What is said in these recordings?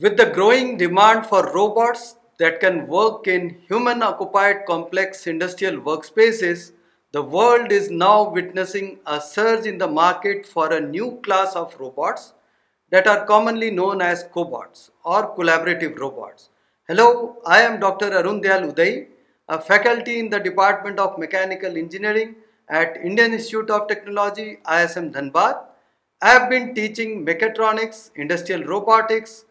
With the growing demand for robots that can work in human occupied complex industrial workspaces, the world is now witnessing a surge in the market for a new class of robots that are commonly known as cobots or collaborative robots. Hello, I am Dr. Arun Udai, a faculty in the Department of Mechanical Engineering at Indian Institute of Technology, ISM Dhanbad. I have been teaching mechatronics, industrial robotics,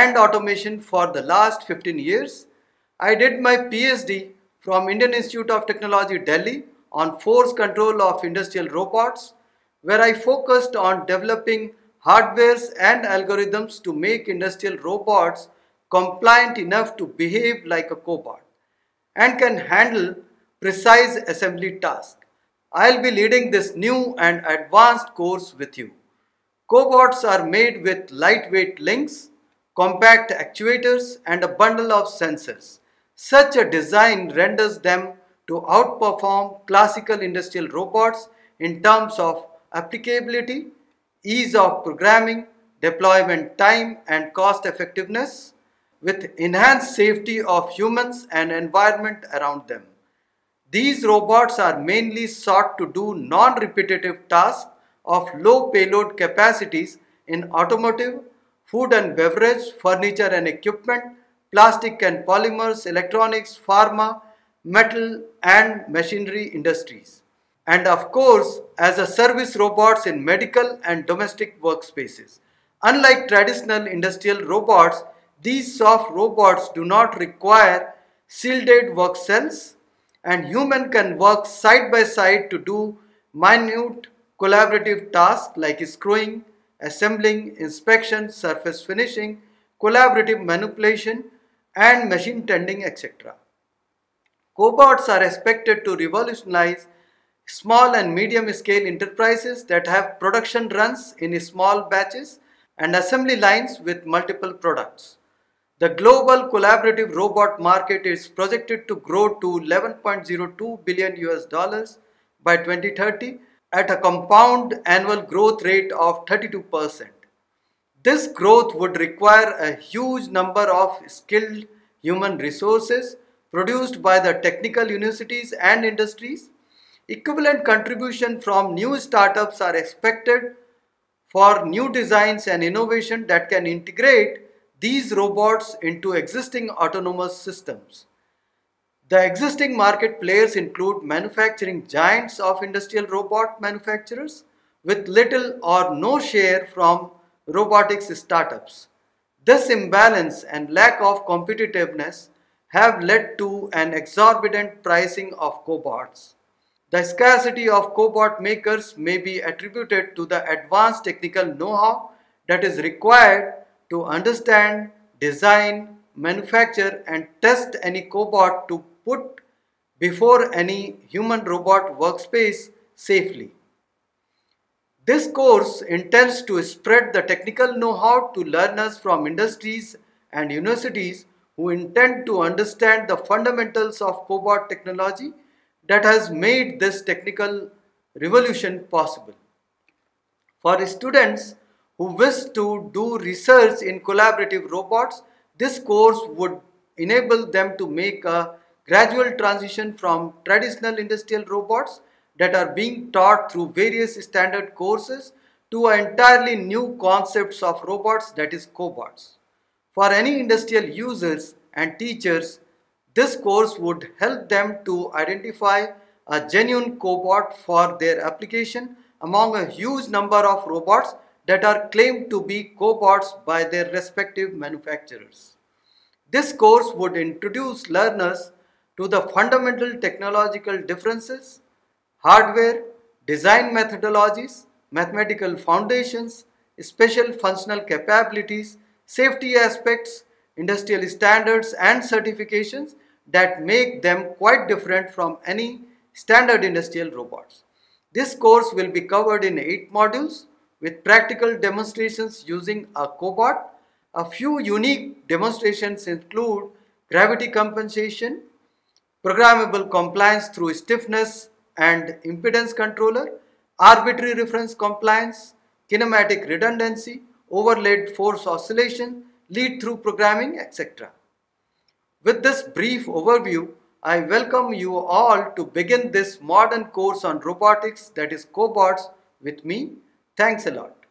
and automation for the last 15 years. I did my PhD from Indian Institute of Technology Delhi on force control of industrial robots where I focused on developing hardwares and algorithms to make industrial robots compliant enough to behave like a cobot and can handle precise assembly tasks. I'll be leading this new and advanced course with you. Cobots are made with lightweight links compact actuators and a bundle of sensors. Such a design renders them to outperform classical industrial robots in terms of applicability, ease of programming, deployment time and cost effectiveness with enhanced safety of humans and environment around them. These robots are mainly sought to do non-repetitive tasks of low payload capacities in automotive, food and beverage, furniture and equipment, plastic and polymers, electronics, pharma, metal and machinery industries. And of course, as a service robots in medical and domestic workspaces. Unlike traditional industrial robots, these soft robots do not require shielded work cells and human can work side by side to do minute collaborative tasks like screwing, assembling, inspection, surface finishing, collaborative manipulation, and machine tending, etc. Cobots are expected to revolutionize small and medium scale enterprises that have production runs in small batches and assembly lines with multiple products. The global collaborative robot market is projected to grow to 11.02 billion US dollars by 2030 at a compound annual growth rate of 32%. This growth would require a huge number of skilled human resources produced by the technical universities and industries. Equivalent contribution from new startups are expected for new designs and innovation that can integrate these robots into existing autonomous systems. The existing market players include manufacturing giants of industrial robot manufacturers with little or no share from robotics startups. This imbalance and lack of competitiveness have led to an exorbitant pricing of cobots. The scarcity of cobot makers may be attributed to the advanced technical know-how that is required to understand, design, manufacture and test any cobot to put before any human robot workspace safely. This course intends to spread the technical know-how to learners from industries and universities who intend to understand the fundamentals of cobot technology that has made this technical revolution possible. For students who wish to do research in collaborative robots, this course would enable them to make a gradual transition from traditional industrial robots that are being taught through various standard courses to entirely new concepts of robots that is cobots. For any industrial users and teachers, this course would help them to identify a genuine cobot for their application among a huge number of robots that are claimed to be cobots by their respective manufacturers. This course would introduce learners to the fundamental technological differences, hardware, design methodologies, mathematical foundations, special functional capabilities, safety aspects, industrial standards and certifications that make them quite different from any standard industrial robots. This course will be covered in 8 modules with practical demonstrations using a cobot. A few unique demonstrations include gravity compensation, programmable compliance through stiffness and impedance controller, arbitrary reference compliance, kinematic redundancy, overlaid force oscillation, lead through programming, etc. With this brief overview, I welcome you all to begin this modern course on robotics that is cobots with me. Thanks a lot.